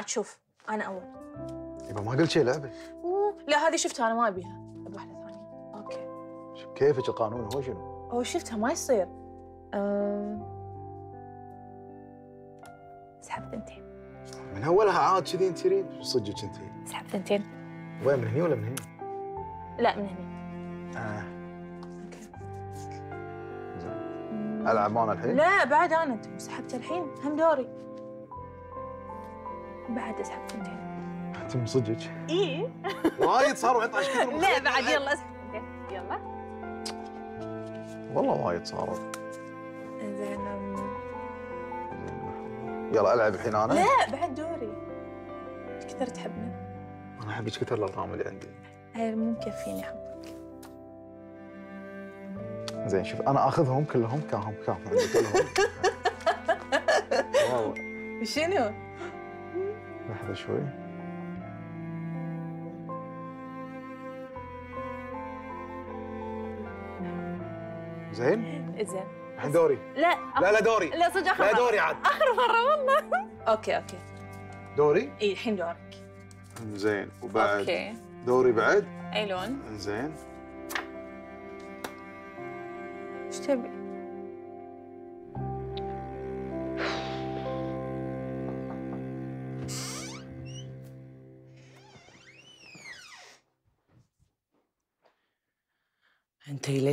عاد شوف أنا أول. يبا ما قلت شيء لعبه لا هذه شفتها أنا ما أبيها. ابي واحدة ثانية. أوكي. كيفك القانون هو شنو؟ هو شفتها ما يصير. أه... اسحب ثنتين. من أولها عاد كذي أنت تريد؟ صدقك انت اسحب ثنتين. وين من هني ولا من هني؟ لا من هني. آه. ألعب أنا الحين؟ لا بعد أنا أنت سحبت الحين. هم دوري. بعد أسحب ثنتين انت من صدقك اي وايد صاروا عند عشان كثر لا بعد يلا أسحب يلا. والله وايد صاروا. زين يلا ألعب الحين أنا. لا بعد دوري. إيش كثر تحبنا أنا احبك كثر الأرقام اللي عندي. هاي مو مكفيني حبك زين شوف أنا آخذهم كلهم كاهم كاهم عندي كلهم. شنو؟ لحظة شوي. زين؟ زين. الحين دوري. لا لا لا دوري. لا صدق آخر لا مرة. دوري عاد. آخر مرة والله. okay okay. دوري؟ إي الحين دورك. زين وبعد؟ okay. دوري بعد؟ اي لون؟ زين. إيش تبي؟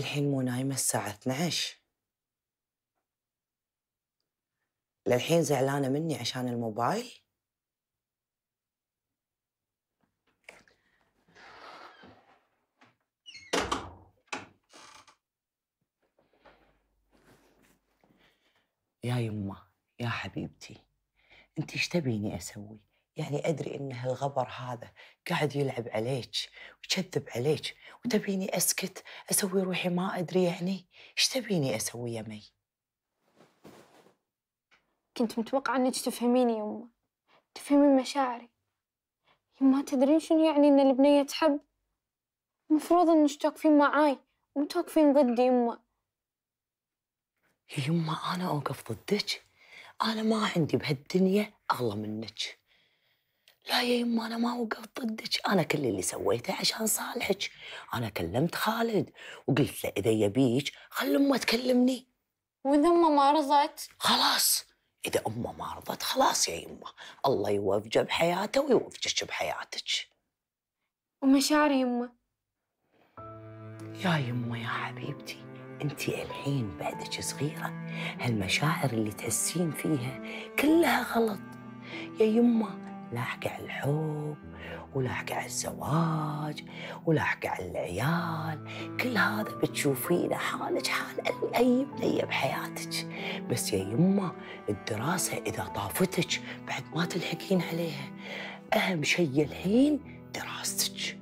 للحين مو نايمة الساعة 12 للحين زعلانة مني عشان الموبايل؟ يا يمه يا حبيبتي انت إيش تبيني أسوي؟ يعني أدري إن هالغبر هذا قاعد يلعب عليك ويكذب عليك وتبيني أسكت أسوي روحي ما أدري يعني؟ إيش تبيني أسوي يا مي؟ كنت متوقعة إنك تفهميني يمه تفهمين مشاعري. يما تدرين شنو يعني إن البنية تحب؟ المفروض إنك توقفين معاي مو توقفين ضدي يما يا يما أنا أوقف ضدك؟ أنا ما عندي بهالدنيا أغلى منك. لا يا يما أنا ما وقفت ضدك. أنا كل اللي سويته عشان صالحك. أنا كلمت خالد وقلت له إذا يبيك خل أمه تكلمني. وإذا أمه ما رضت؟ خلاص. إذا أمه ما رضت خلاص يا يما. الله يوفقه بحياته ويوفقك بحياتك. ومشاعري يما؟ يا يما يا حبيبتي أنت الحين بعدك صغيرة. هالمشاعر اللي تحسين فيها كلها غلط. يا يما لاحقة على الحب ولاحقة على الزواج ولاحقة على العيال. كل هذا بتشوفينه حالك حال أي بنية بحياتك. بس يا يما الدراسة إذا طافتك بعد ما تلحقين عليها أهم شيء الحين دراستك.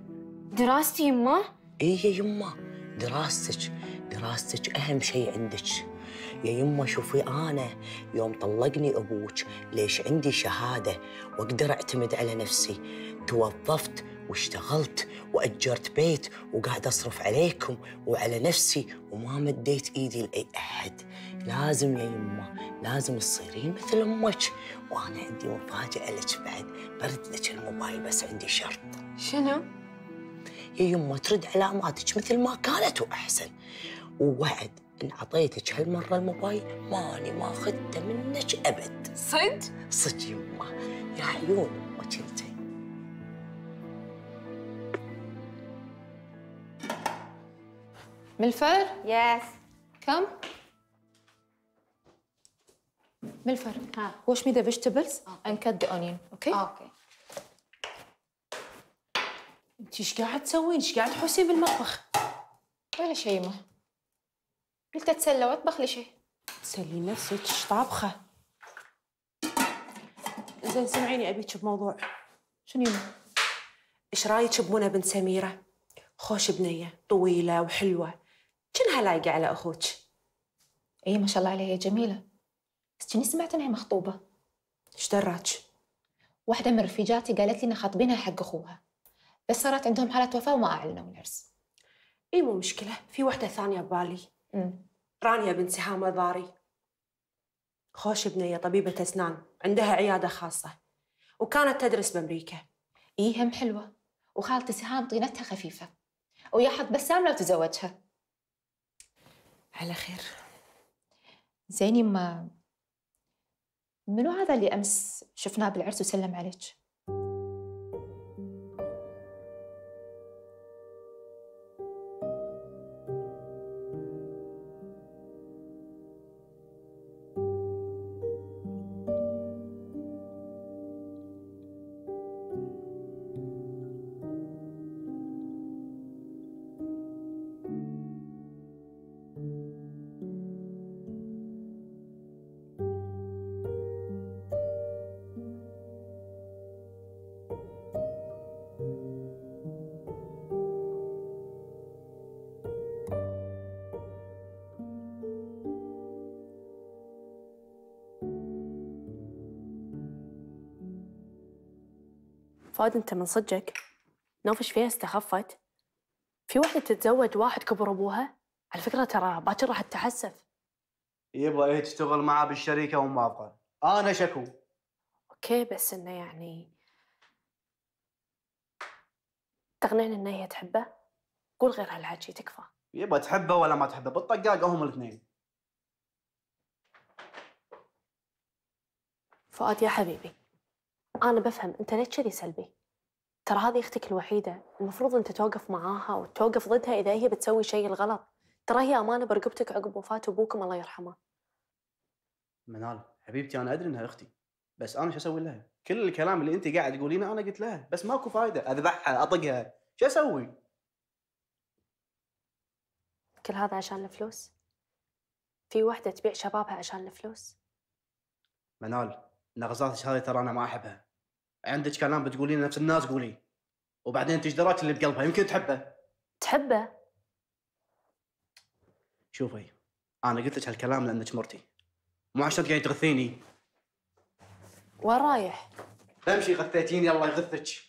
دراستي يما إيه يا يما دراستك. دراستك أهم شيء عندك. يا يما شوفي أنا يوم طلقني أبوك ليش عندي شهادة؟ وأقدر أعتمد على نفسي. توظفت واشتغلت وأجرت بيت وقاعد أصرف عليكم وعلى نفسي وما مديت إيدي لاي احد لازم يا يما لازم تصيرين مثل أمك. وأنا عندي مفاجأة لك بعد. برد لك الموبايل بس عندي شرط. شنو؟ يا يما ترد علاماتك مثل ما كانت وأحسن. ووعد ان أعطيتك هالمرة الموبايل ماني ماخذته منك أبد. صد؟ صدق يما. يا عيون أمك انت ملفر؟ yes come؟ ملفر ها. wash me the vegetables and cut the onion okay okay انت إيش قاعد تسوين؟ إيش قاعد تحوسين بالمطبخ؟ ولا شيء ما قلت اتسلى واطبخ لي شيء. تسلي نفسك طابخة؟ زين سمعيني أبيك بموضوع. شنو إيش رأيك بمنى بنت سميرة؟ خوش بنية طويلة وحلوة. كأنها لايقه على أخوك؟ إي ما شاء الله عليها جميلة. بس كني سمعت إنها مخطوبة؟ إيش دراك؟ واحدة من رفيجاتي قالت لي ان خاطبينها حق أخوها. بس صارت عندهم حالة وفاة وما أعلنوا العرس. إي مو مشكلة. في وحدة ثانية ببالي. امم رانيا بنت سهام الضاري. خوش بنية طبيبة أسنان عندها عيادة خاصة وكانت تدرس بأمريكا. إيه هم حلوة. وخالتي سهام طينتها خفيفة. ويا حظ بسام لو تزوجها. على خير. زين يما منو هذا اللي أمس شفناه بالعرس وسلم عليك؟ فؤاد أنت من صدقك؟ نوفش فيها استخفت في واحدة تتزوج واحد كبر أبوها. على فكرة ترى باكر راح تتحسف. يبغى هي تشتغل معاه بالشركة وما أبغى. أنا شكو. أوكي بس إنه يعني تقنعني ان هي تحبه؟ قول غير هالحكي تكفى. يبغى تحبه ولا ما تحبه؟ بالطقاقة هم الاثنين. فؤاد يا حبيبي. أنا بفهم أنت ليش كذي سلبي؟ ترى هذه أختك الوحيدة المفروض أنت توقف معاها وتوقف ضدها إذا هي بتسوي شيء الغلط. ترى هي أمانة برقبتك عقب وفاة ابوكم الله يرحمه. منال حبيبتي أنا أدري إنها أختي بس أنا شو أسوي لها؟ كل الكلام اللي أنت قاعد تقولينه أنا قلت لها بس ماكو فايدة. أذبحها أطقها. شو أسوي؟ كل هذا عشان الفلوس؟ في وحدة تبيع شبابها عشان الفلوس؟ منال نغزاتك هذه ترى أنا ما أحبها. عندك كلام بتقولين نفس الناس قولي. وبعدين انت دراك اللي بقلبها يمكن تحبه. تحبه؟ شوفي أنا قلت لك هالكلام لأنك مرتي. مو عشان قاعد تغثيني. وين رايح؟ امشي غثيتيني الله يغثك.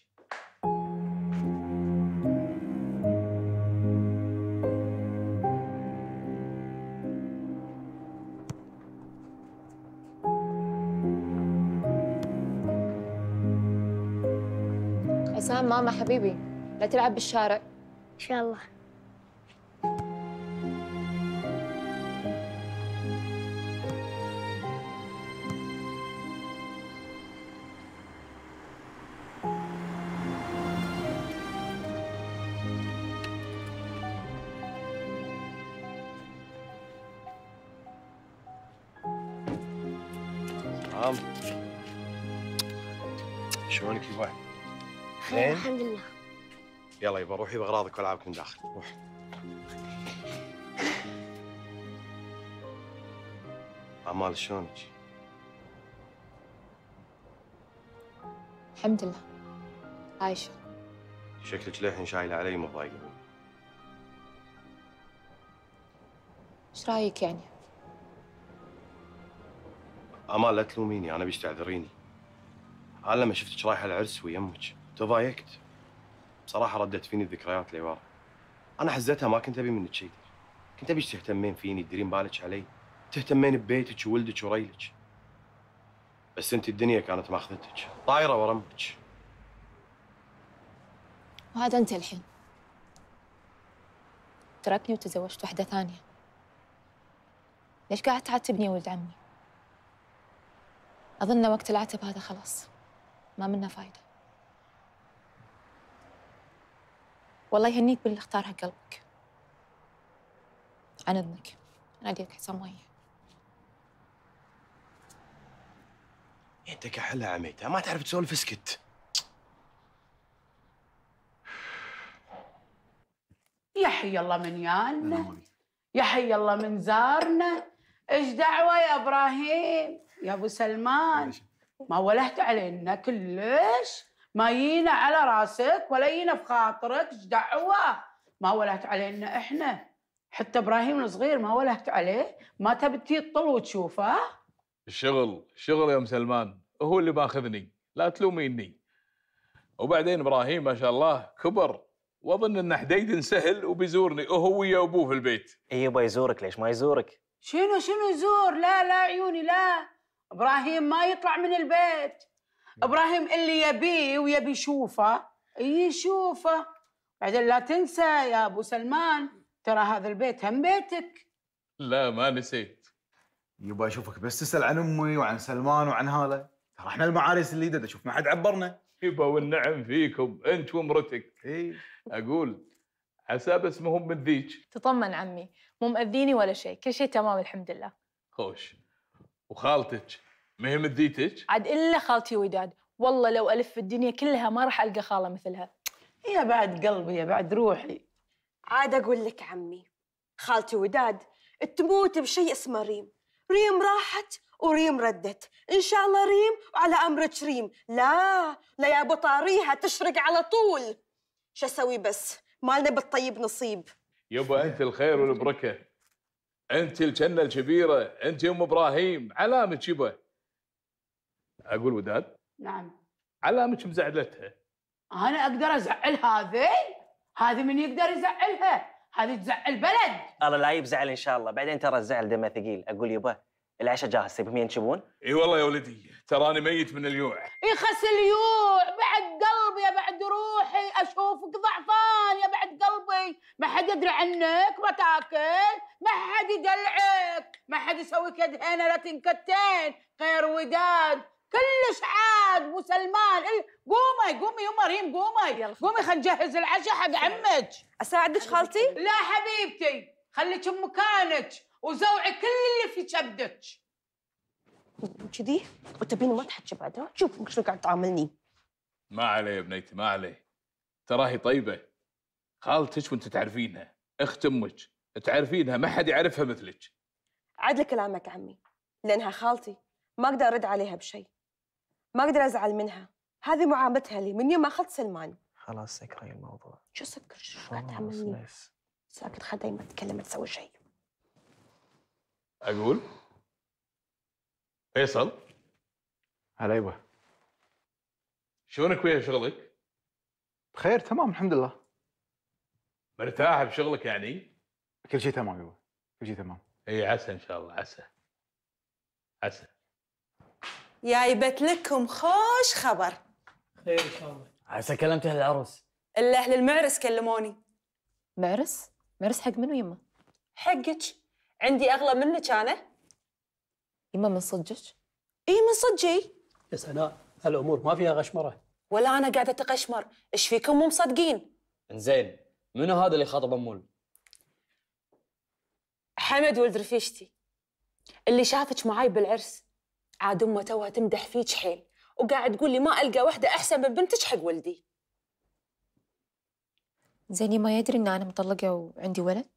ماما حبيبي. لا تلعب بالشارع. إن شاء الله. شلونك يبا؟ خير زين؟ الحمد لله يلا يبا روحي بأغراضك والعابك من داخل روح عمال شلونك؟ الحمد لله عايشة شكلك للحين شايلة علي متضايقه مني. إيش رأيك يعني؟ أمال لا تلوميني أنا بيش تعذريني أنا لما شفتك رايحة العرس ويمك تضايقت بصراحة ردت فيني الذكريات اللي ورا. أنا حزتها ما كنت أبي منك شيء كنت ابيك تهتمين فيني تديرين بالك علي. تهتمين ببيتك وولدك وريلك. بس أنت الدنيا كانت ماخذتك طايرة ورا وهذا أنت الحين. تركني وتزوجت واحدة ثانية. ليش قاعد تعاتبني يا ولد عمي؟ أظن وقت العتب هذا خلاص. ما منه فايدة. والله يهنيك باللي اختارها قلبك. عن إذنك أنا أديك حسام مية. انت كحلها عميتها ما تعرف تسولف اسكت. يا حي الله من يالنا. يا حي الله من زارنا. إيش دعوة يا إبراهيم؟ يا أبو سلمان. ما ولهت علينا كلش. ما يينا على راسك ولا يينا في خاطرك إيش دعوة؟ ما ولهت علينا إحنا. حتى إبراهيم الصغير ما ولهت عليه. ما تبي تطل وتشوفه؟ الشغل الشغل يا أم سلمان هو اللي ماخذني لا تلوميني. وبعدين إبراهيم ما شاء الله كبر وأظن إن حديد سهل وبيزورني وهو ويا أبوه في البيت. اي يبا يزورك ليش ما يزورك؟ شنو شنو زور لا لا عيوني لا. إبراهيم ما يطلع من البيت. إبراهيم اللي يبيه ويبي يشوفه يشوفه. بعدين لا تنسى يا أبو سلمان ترى هذا البيت هم بيتك. لا ما نسيت. يبا أشوفك بس تسأل عن أمي وعن سلمان وعن هاله ترى إحنا المعارس اللي دا شوف ما حد عبرنا. يبا والنعم فيكم أنت ومرتك إي. أقول عسى بس مهم من ذيك. تطمن عمي مو مأذيني ولا شيء كل شيء تمام الحمد لله. خوش. وخالتك. مهم ذيتك عاد إلا خالتي وداد. والله لو ألف في الدنيا كلها ما راح ألقى خالة مثلها. يا بعد قلبي يا بعد روحي. عاد أقول لك عمي خالتي وداد تموت بشيء اسمه ريم. ريم راحت وريم ردت. إن شاء الله ريم وعلى أمرك ريم. لا لا يا أبو طاريها تشرق على طول. شو أسوي بس؟ مالنا بالطيب نصيب. يبا أنت الخير والبركة. أنت الجنة الكبيرة أنت ام إبراهيم. علامك يبا أقول وداد. نعم. علامك مزعلتها. أنا أقدر أزعل هذه؟ هذه من يقدر يزعلها؟ هذه تزعل بلد. الله لا يبزعل إن شاء الله. بعدين ترى الزعل دمه ثقيل. أقول يبا العشاء جاهز تبهم ينشبون؟ إي والله يا ولدي. تراني ميت من اليوع. يخس اليوع. بعد قلبي يا بعد روحي. أشوفك ضعفان يا بعد قلبي. ما حد يدري عنك ما تاكل. ما حد يدلعك. ما حد يسوي كدهين لا تنكتين. غير وداد. كلش عاد ابو سلمان قومي قومي يا مريم قومي. قومي خلينا نجهز العشاء حق عمك. أساعدك خالتي؟ لا حبيبتي. خليك بمكانك وزوعي كل اللي في كبدك كذي وتبيني ما تحكي بعدها. شوف شنو قاعد تعاملني. ما عليه يا بنيتي ما عليه. تراهي طيبة. خالتك وأنت تعرفينها؟ أخت أمك. تعرفينها؟ ما حد يعرفها مثلك. عدل كلامك عمي. لأنها خالتي. ما أقدر أرد عليها بشيء ما أقدر أزعل منها. هذه معاملتها لي من يوم ما أخذت سلمان. خلاص سكري الموضوع. شو سكر شو قاعد تعملني ساكت خدي ما تتكلم ما تسوي شيء. أقول؟ فيصل؟ هلا يبا شلونك ويا شغلك؟ بخير تمام الحمد لله. مرتاح بشغلك يعني؟ كل شيء تمام يبا كل شيء تمام. اي عسى إن شاء الله عسى. عسى. جايبت لكم خوش خبر. خير إن شاء الله. عسى كلمت أهل العروس. إلا أهل المعرس كلموني. معرس؟ معرس حق منو يمه؟ حقك. عندي أغلى منك أنا. يمه من صدقك؟ اي من صدقي. يا سناء هالأمور ما فيها غشمرة. ولا أنا قاعدة اتقشمر إيش فيكم مو مصدقين؟ زين منو هذا اللي خاطب امول؟ حمد ولد رفيجتي اللي شافك معاي بالعرس. عاد أمه توها تمدح فيك حيل وقاعد تقول لي ما ألقى وحدة أحسن من بنتك حق ولدي. زين يما يدري إن أنا مطلقة وعندي ولد؟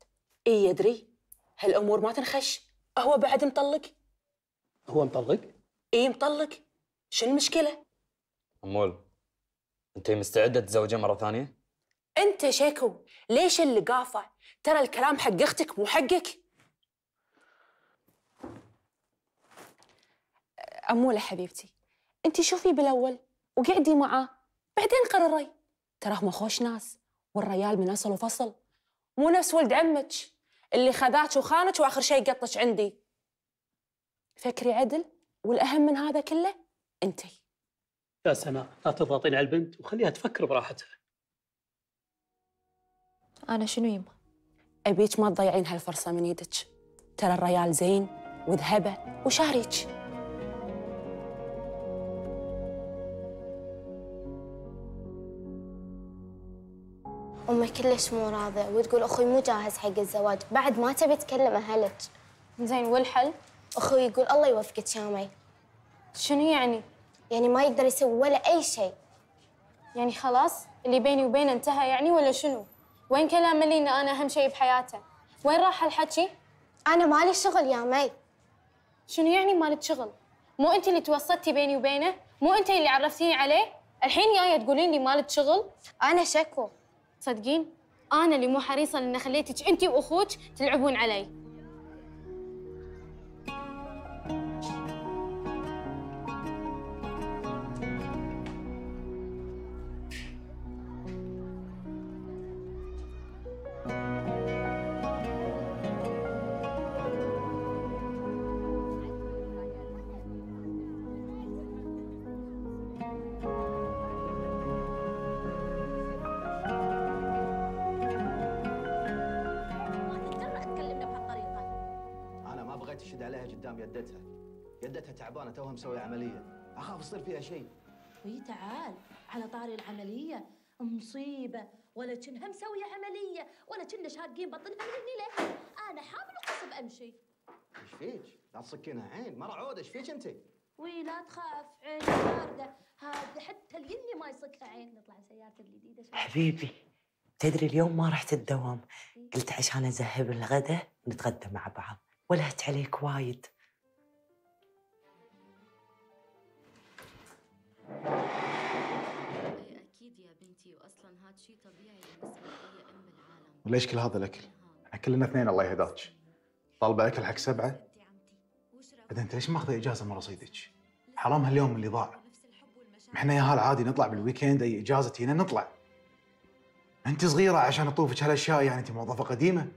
إي يدري. هالأمور ما تنخش. هو بعد مطلق. هو مطلق؟ إي مطلق. شو المشكلة؟ أمول أنت مستعدة تتزوجين مرة ثانية؟ أنت شيكو ليش اللي قافة؟ ترى الكلام حق أختك مو حقك. أمولة حبيبتي انت شوفي بالأول وقعدي معاه بعدين قرري. تراهم خوش ناس والريال من أصل وفصل. مو نفس ولد عمك اللي خذاك وخانك وآخر شيء قطش عندي. فكري عدل والأهم من هذا كله انتي يا سناء لا تضغطين على البنت وخليها تفكر براحتها. أنا شنو يما؟ أبيك ما تضيعين هالفرصة من يدك. ترى الريال زين وذهبة وشاريك. أمي كلش مو راضية وتقول أخوي مو جاهز حق الزواج بعد ما تبي تكلم أهلك زين والحل؟ أخوي يقول الله يوفقك يا مي شنو يعني؟ يعني ما يقدر يسوي ولا أي شيء يعني خلاص اللي بيني وبينه انتهى يعني ولا شنو؟ وين كلام لي إن أنا أهم شيء بحياته؟ وين راح الحكي؟ أنا مالي شغل يا مي شنو يعني مالك شغل؟ مو أنت اللي توسطتي بيني وبينه؟ مو أنت اللي عرفتيني عليه؟ الحين جاية تقولين لي مالك شغل؟ أنا شكو صدقين؟ أنا اللي مو حريصة لأن خليتك انت وأخوك تلعبون علي شيء. وي تعال على طاري العملية. مصيبة. ولا كنها مسوية عملية ولا كنا شاقين بطنها من هني أنا حامل وقصب أمشي. إيش فيك؟ لا تصكينها عين. مرة عودة إيش فيك أنت؟ وي لا تخاف عيني باردة هذا حتى اليني ما يصكها عين. نطلع بسيارتي الجديدة. حبيبي تدري اليوم ما رحت الدوام قلت عشان أذهب الغداء ونتغدى مع بعض. ولهت عليك وايد. وليش كل هذا الأكل؟ إحنا اثنين الله يهداك. طالبة أكل حق سبعة. بعدين انت ليش ماخذة إجازة من رصيدك؟ حرام هاليوم اللي ضاع. إحنا يهال عادي نطلع بال weekend أي إجازة تجينا نطلع. أنت صغيرة عشان اطوفك هالأشياء يعني انت موظفة قديمة.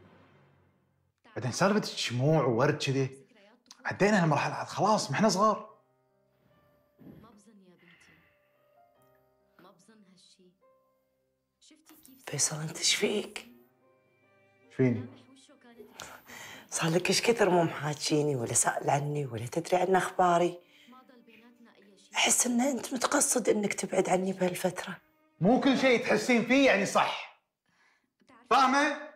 بعدين سالفه شموع وورد كذي. عدينا هالمرحلة عاد خلاص ما إحنا صغار. فيصل أنت إيش فيك؟ فيني؟ صار لك إيش كثر مو محاجيني ولا سائل عني ولا تدري عن أخباري أحس إن أنت متقصد إنك تبعد عني بهالفترة مو كل شيء تحسين فيه يعني صح فاهمة؟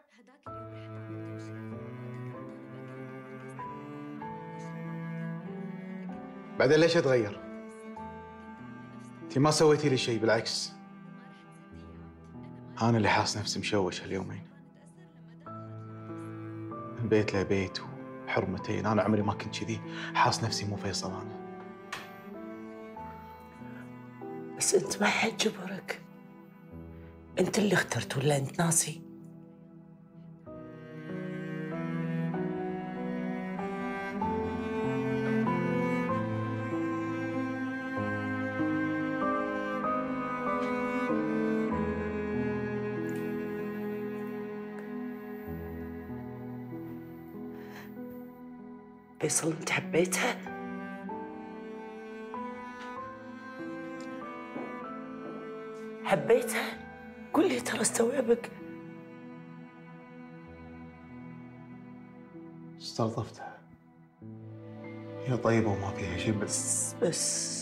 بعدين ليش اتغير؟ انت ما سويتي لي شيء بالعكس أنا اللي حاس نفسي مشوش هاليومين بيت لبيت وحرمتين. أنا عمري ما كنت كذي. حاس نفسي مو فيصل أنا. بس أنت ما حد جبرك. أنت اللي اخترت ولا أنت ناسي. فيصل انت حبيتها؟ حبيتها؟ قول لي ترى استوعبك. استلطفتها. هي طيبة وما فيها شيء بس بس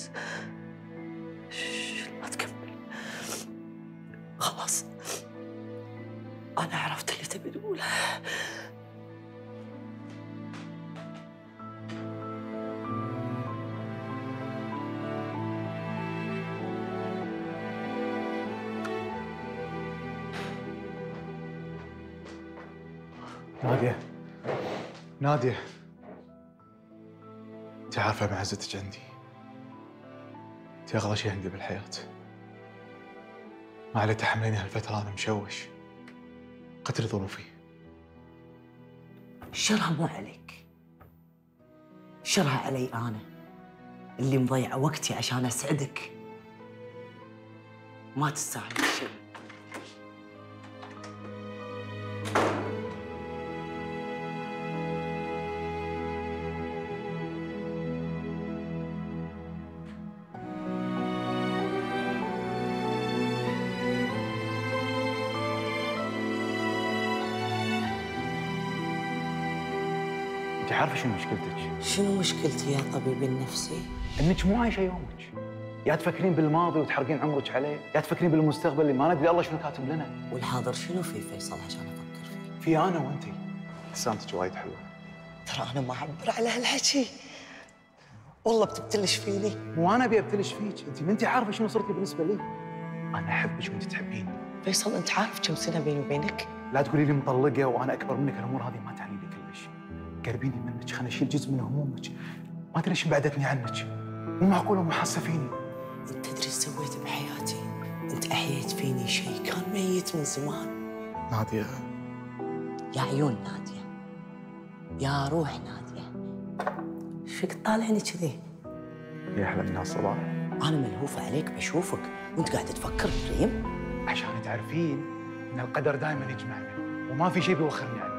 عارفه معزتك عندي. انت اغلى شيء عندي بالحياة ما علي تحمليني هالفترة أنا مشوش. قدر ظروفي شرها مو عليك. شرها علي أنا اللي مضيعه وقتي عشان أسعدك. ما تستاهل. انت عارفة شنو مشكلتك؟ شنو مشكلتي يا طبيبي النفسي؟ انك مو عايشة يومك. يا تفكرين بالماضي وتحرقين عمرك عليه يا تفكرين بالمستقبل اللي ما ندري الله شنو كاتب لنا. والحاضر شنو في فيصل عشان أفكر فيه؟ في أنا وأنتي. ابتسامتك وايد حلوة. ترى أنا ما أعبر على هالحكي. والله بتبتلش فيني. مو أنا أبي أبتلش فيك انت ما انت عارفة شنو صرتي بالنسبة لي. أنا أحبك وانت تحبيني. فيصل أنت عارف كم سنة بيني وبينك؟ لا تقولي لي مطلقة وأنا أكبر منك الأمور هذه ما تعني لي قربيني منك خليني أشيل جزء من همومك. ما أدري ليش بعدتني عنك. مو معقولة مو حاسه فيني أنت تدري إيش سويت بحياتي؟ أنت أحييت فيني شيء كان ميت من زمان. نادية. يا عيون نادية. يا روح نادية. إيش فيك تطالعني كذي؟ يا أحلى من هالصباح أنا ملهوفه عليك بشوفك. وأنت قاعد تفكر بريم عشان تعرفين إن القدر دائما يجمعنا وما في شيء بيوخرني عنك.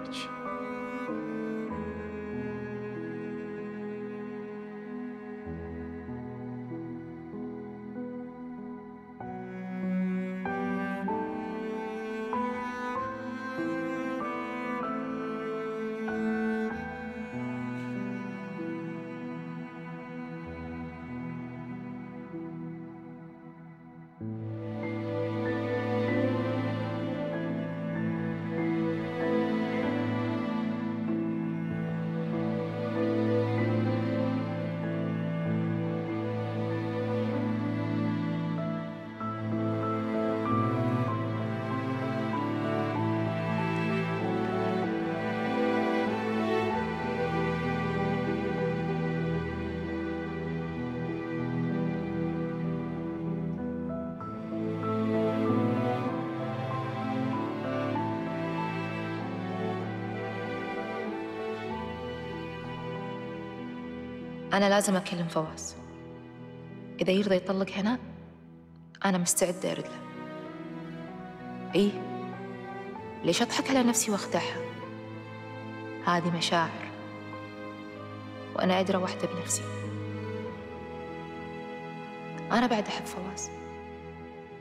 أنا لازم أكلم فواز. إذا يرضى يطلق هنا أنا مستعدة أرد له. إيه؟ ليش أضحك على نفسي وأخدعها؟ هذه مشاعر. وأنا أدرى واحدة بنفسي. أنا بعد أحب فواز.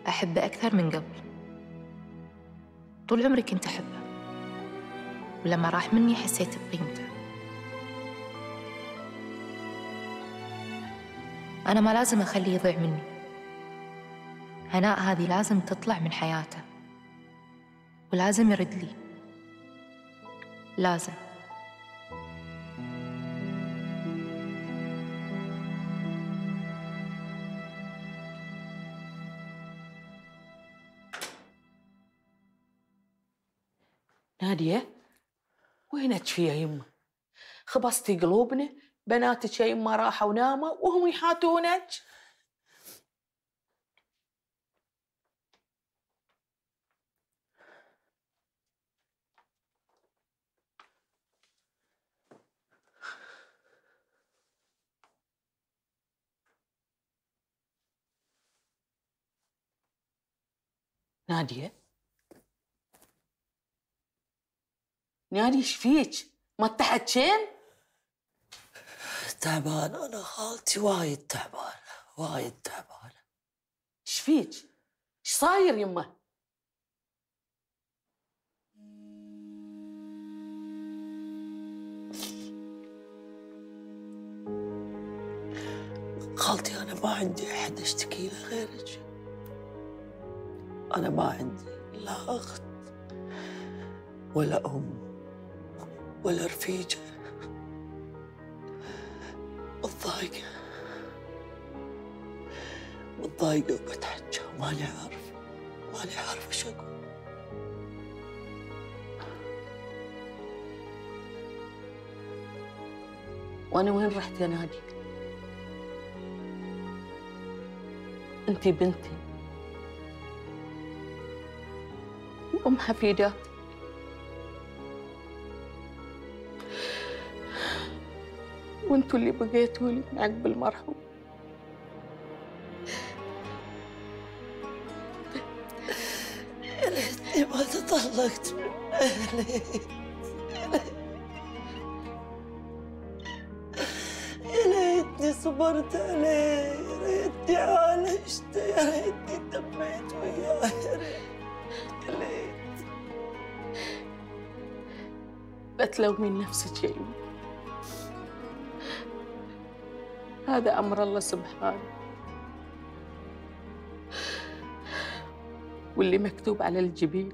أحبه أكثر من قبل. طول عمري كنت أحبه. ولما راح مني حسيت بقيمته. أنا ما لازم أخليه يضيع مني. هناء هذه لازم تطلع من حياته. ولازم يرد لي. لازم. نادية وينك في يا يمه؟ خبصتي قلوبنا بناتك يا يمه راحوا وناموا وهم يحاتونك نادية نادي إيش فيك؟ ما تحكين؟ تعبان أنا خالتي وايد تعبان وايد تعبان إيش فيك؟ إيش صاير يمه؟ خالتي أنا ما عندي أحد أشتكي له غيرك أنا ما عندي لا أخت ولا أم ولا رفيجة متضايقة متضايقة وبتحجى وماني عارف. ماني عارف إيش أقول. وأنا وين رحت يا نادي؟ أنتي بنتي. وام حفيداتي وانتوا اللي بقيتوا لي من عقب المرحوم يا ليتني ما تطلقت من أهلي يا ليتني صبرت عليه يا ريتني عالجته يا ريتني تميت وياه يا ريت يا لا تلومين نفسك يا يمي هذا أمر الله سبحانه. واللي مكتوب على الجبين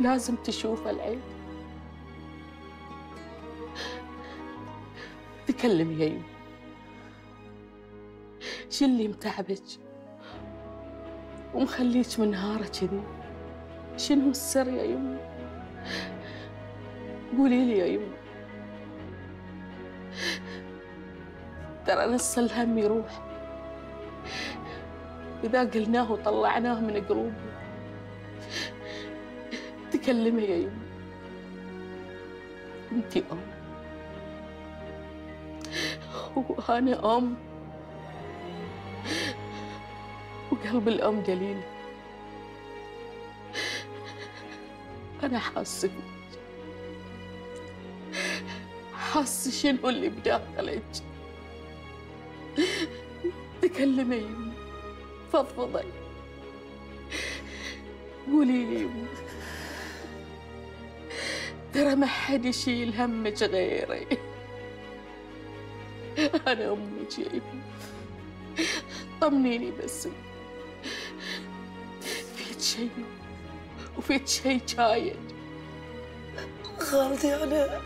لازم تشوفه العين. تكلم يا يمي شو اللي متعبك؟ ومخليك منهارة كذي. شنو السر يا يمي قولي لي يا يمي ترى نص الهم يروح. إذا قلناه وطلعناه من قلوبنا. تكلمي يا يمي أنتي أم. وأنا أم. وقلب الأم دليل أنا حاسة حاسة شنو اللي بداخلك؟ تكلمي يمي فضفضي قولي لي. يمي ترى ما حد يشيل همك غيري. أنا أمك يا يمي طمنيني بس. فيك شيء وفيك شيء جايد خالتي أنا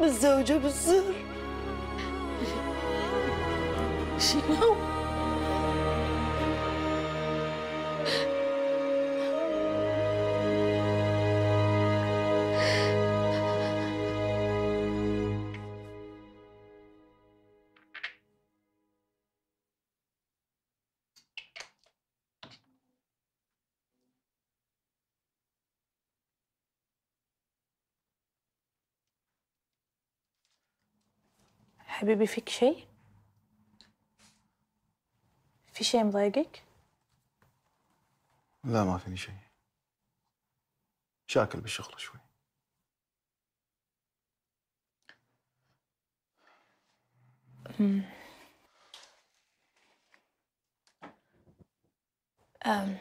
متزوجة بالزهر. شنو؟ حبيبي فيك شيء؟ في شيء مضايقك؟ لا ما فيني شيء شاكل بالشغل شوي. أم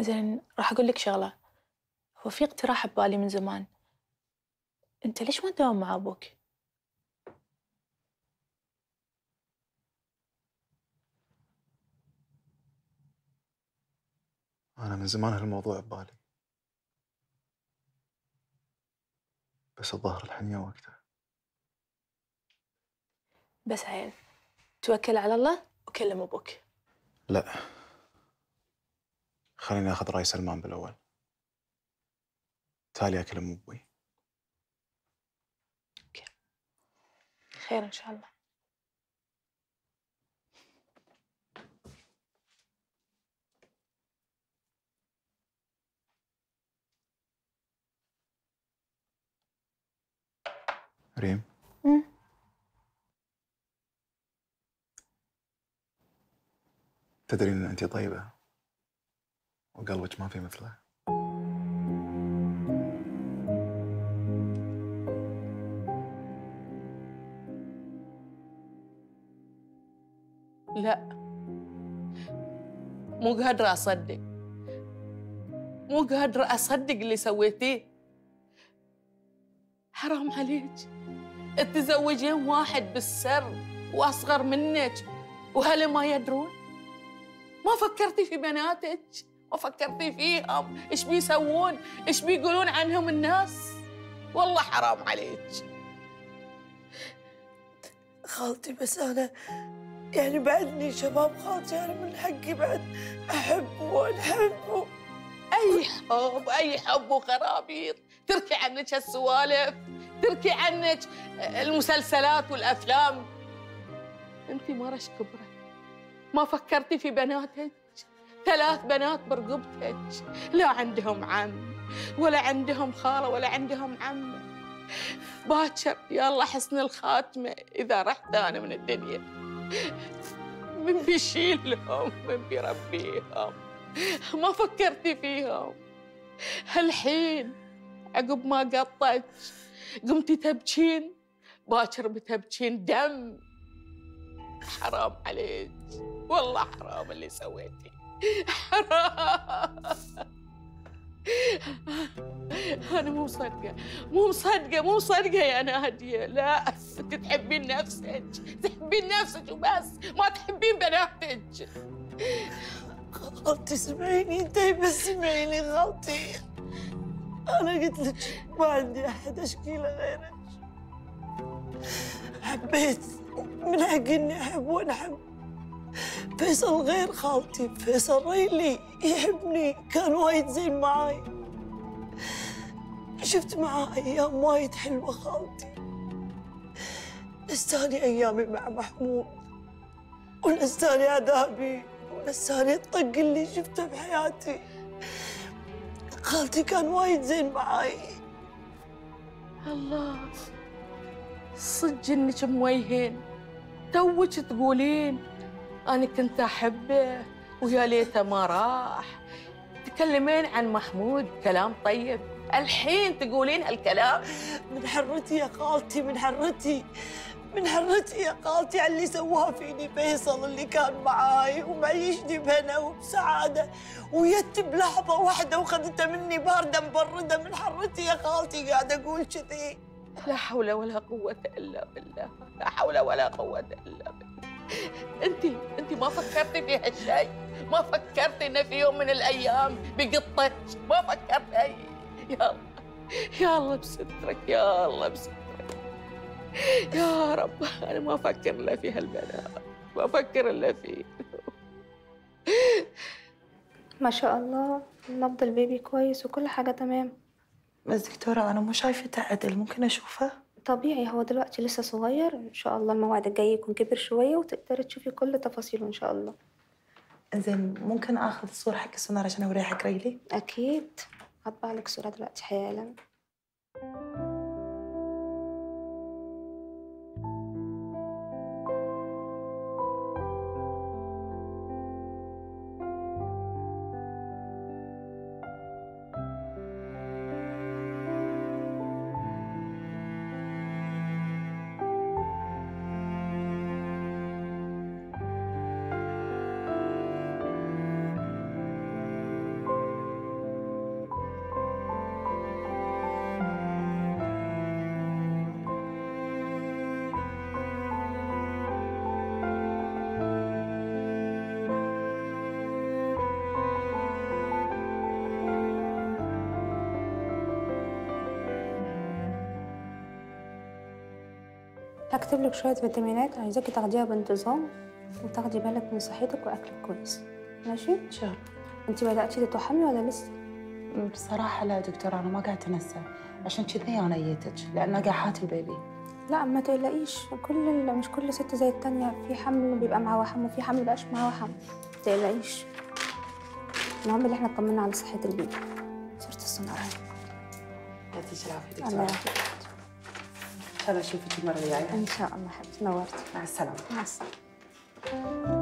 زين راح أقول لك شغلة هو في اقتراح ببالي من زمان أنت ليش ما تداوم مع أبوك؟ أنا من زمان هالموضوع ببالي. بس الظاهر الحين يا وقته بس عيل توكل على الله وكلم أبوك. لا. خليني آخذ رأي سلمان بالأول. تالي اكلم أبوي. خير إن شاء الله. ريم أمم. تدرين إن انت طيبة وقلبك ما في مثله. لا. مو قادرة أصدق. مو قادرة أصدق اللي سويتيه. حرام عليك. تتزوجين واحد بالسر وأصغر منك وهلا ما يدرون؟ ما فكرتي في بناتك ما فكرتي فيهم إيش بيسوون؟ إيش بيقولون عنهم الناس؟ والله حرام عليك. خالتي بس أنا يعني بعدني شباب خالتي أنا من حقي بعد أحبه وأحبه أي حب أي حب وخرابيط. تركي عنك هالسوالف. تركي عنك المسلسلات والأفلام. أنت ما رش كبرت ما فكرتي في بناتك. ثلاث بنات برقبتك. لا عندهم عم ولا عندهم خالة ولا عندهم عمه باكر يلا حسن الخاتمة. إذا رحت أنا من الدنيا من بيشيلهم من بيربيهم. ما فكرتي فيهم. هالحين عقب ما قطت قمتي تبكين باكر بتبكين دم. حرام عليك. والله حرام اللي سويتي. حرام. أنا مو مصدقة. مو مصدقة مو مصدقة يا نادية لا أنت تحبين نفسك. تحبين نفسك وبس. ما تحبين بناتك. خالتي اسمعيني انتي بس اسمعيني خالتي أنا قلت لك ما عندي أحد أشكي له غيرك. حبيت من حقي إني أحب وأنحب. فيصل غير خالتي فيصل ريلي يحبني كان وايد زين معاي. شفت معاه أيام وايد حلوة خالتي. نساني أيامي مع محمود ونساني عذابي ونساني الطق اللي شفته بحياتي. خالتي كان وايد زين معاي. الله صدق انك مويهين توك تقولين أنا كنت أحبه ويا ليته ما راح. تكلمين عن محمود كلام طيب. الحين تقولين هالكلام من حرتي يا خالتي من حرتي. من حرتي يا خالتي على اللي سواها فيني فيصل اللي كان معاي ومعيشني بهنا وبسعادة ويت بلحظة واحدة وخذته مني باردة مبردة من حرتي يا خالتي قاعدة أقول كذي. لا حول ولا قوة إلا بالله لا حول ولا قوة إلا بالله. أنت أنت ما فكرتي في هالشيء ما فكرتي إنه في يوم من الأيام بقطك ما فكرتي يا الله يا الله بسترك يا الله بسترك. يا رب أنا ما أفكر إلا في هالبنات ما أفكر إلا فيه ما شاء الله نبض البيبي كويس وكل حاجة تمام بس دكتورة أنا مو شايفتها عدل ممكن أشوفها؟ طبيعي هو دلوقتي لسه صغير إن شاء الله الموعد الجاي يكون كبر شوية وتقدري تشوفي كل تفاصيله إن شاء الله زين ممكن آخذ الصورة حق السونار عشان أوريها حق ريلي؟ أكيد هطبع لك صورة دلوقتي حالا هكتب لك شوية فيتامينات عايزاكي تاخديها بانتظام وتاخدي بالك من صحتك وأكلك كويس. ماشي؟ إن شاء الله. أنت بدأتي تتوحمي ولا لسه؟ بصراحة لا دكتورة أنا ما قاعدة أتنسى عشان كذي أنا جيتك لأن قاعد البيبي لا ما تقلقيش. كل مش كل ست زي التانية. في حمل بيبقى معاه وحم وفي حمل مبيبقاش معاه وحم. ما تقلقيش. المهم اللي إحنا اطمنا على صحة البيبي. صورة الصناعة. يعطيك العافية الله دكتورة. يعافيك. إن شاء الله أشوفك المرة الجاية. إن شاء الله. حبيبتي نورتي مع السلامة. مع السلامة.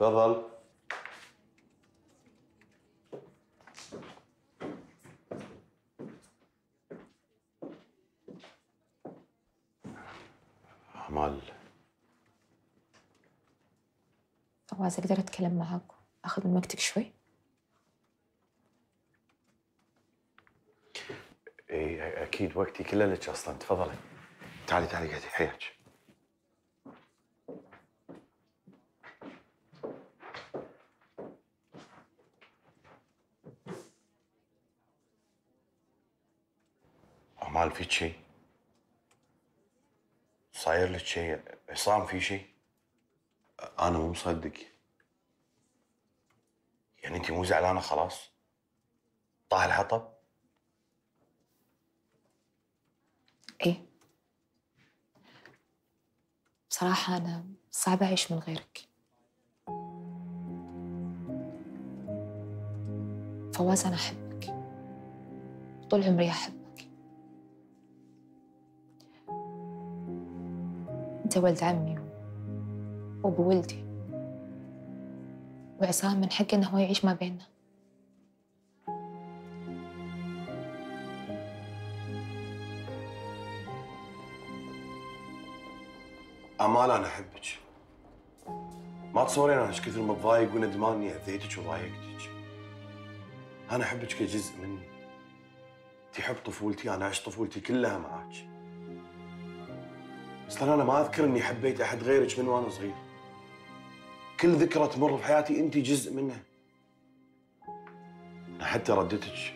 تفضل. أمال فواز أقدر أتكلم معاك أخذ من وقتك شوي. إيه أكيد وقتي كله لك أصلا. تفضلي. تعالي تعالي قعدي حياك. أمال فيك شيء؟ صاير لك شيء؟ عصام في شيء؟ أنا مو مصدق يعني أنت مو زعلانة خلاص؟ طاح الحطب؟ إيه بصراحة أنا صعب أعيش من غيرك فواز أنا أحبك طول عمري أحبك أنت ولد عمي وأبو ولدي وعصام من حقه إنه هو يعيش ما بيننا. أمال أنا أحبك. ما تصورين أنا إيش كثر متضايق وندمان اني أذيتك وضايقتك. أنا أحبك كجزء مني. انت حب طفولتي أنا عشت طفولتي كلها معاك أصلا أنا ما أذكر إني حبيت أحد غيرك من وأنا صغير. كل ذكرى تمر بحياتي أنت جزء منها. أنا حتى ردتك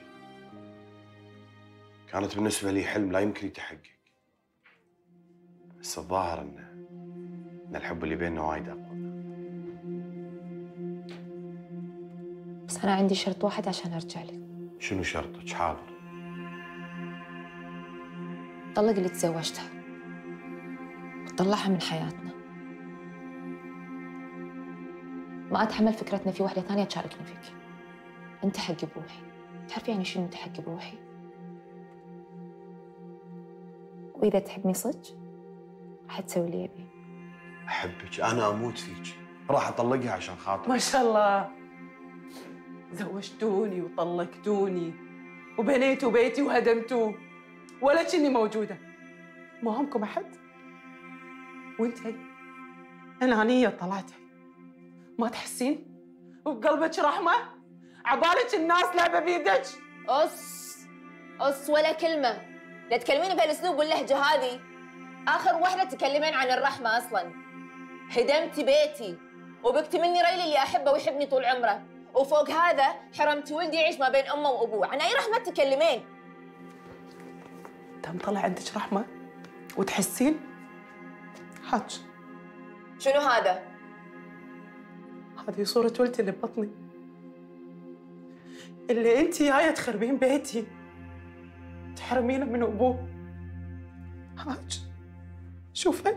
كانت بالنسبة لي حلم لا يمكن يتحقق. بس الظاهر انه إن الحب اللي بيننا وايد أقوى. بس أنا عندي شرط واحد عشان أرجع لك. شنو شرطك؟ حاضر طلق اللي تزوجتها. وطلعها من حياتنا. ما أتحمل فكرة إن في واحدة ثانية تشاركني فيك. أنت حقي بروحي. تعرفي يعني شنو أنت حقي بروحي؟ وإذا تحبني صدق راح تسوي اللي يبي. أحبك. أنا أموت فيك. راح أطلقها عشان خاطرك. ما شاء الله. زوجتوني وطلقتوني وبنيتوا بيتي وهدمتوه. ولا كني موجودة. ما همكم أحد؟ وانتي أنانية طلعتي ما تحسين؟ وبقلبك رحمة؟ عبالك الناس لعبة بيدك. أص أص ولا كلمة. لا تكلميني بهالأسلوب واللهجة هذه. آخر واحدة تكلمين عن الرحمة أصلا. هدمتي بيتي وبكتي مني ريلي اللي أحبه ويحبني طول عمره. وفوق هذا حرمتي ولدي يعيش ما بين أمه وأبوه. عن أي رحمة تكلمين؟ تم طلع عندك رحمة؟ وتحسين؟ حاج. شنو هذا؟ هذه صورة ولدي اللي ببطني اللي انت جاية تخربين بيتي. تحرمينه من أبوه. حاج شوفي.